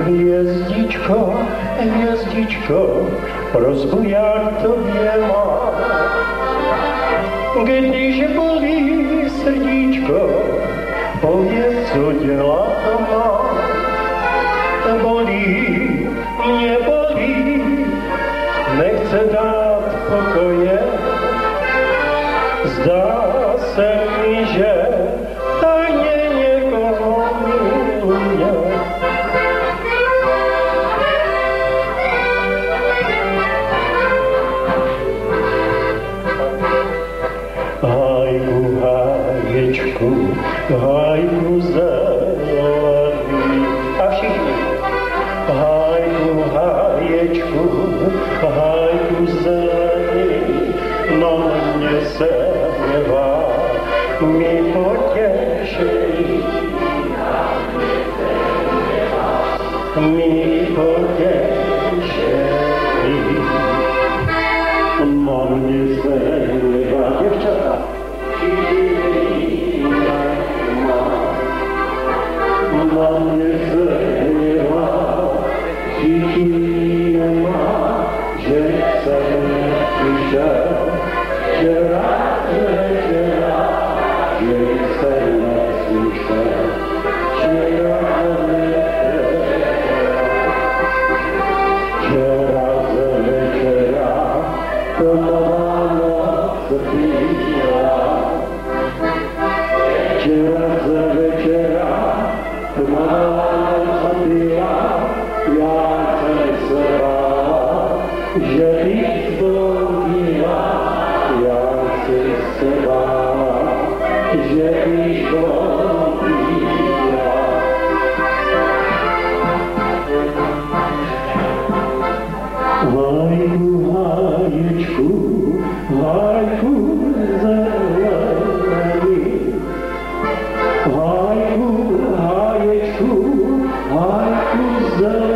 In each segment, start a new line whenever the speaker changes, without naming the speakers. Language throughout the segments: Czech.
Hvězdičko, hvězdičko, prozbu já tobě mám. Když bolí srdíčko, pověd, co dělá to má. Bolí, mě bolí, nechce dát aşku Hajku zarovi Aşık Hajku hajeczku Hajku zani No mnie zalewa Mi pocieszy Mi Thank you. Že bych zbloudila, já jsem se bál, že bych zbloudila. Hájku, háječku, hájku zelený, Hájku, háječku, hájku zelený,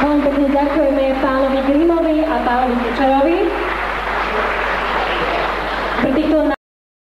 Veľmi pekne ďakujeme pánovi Grimovi a pánovi Kučerovi.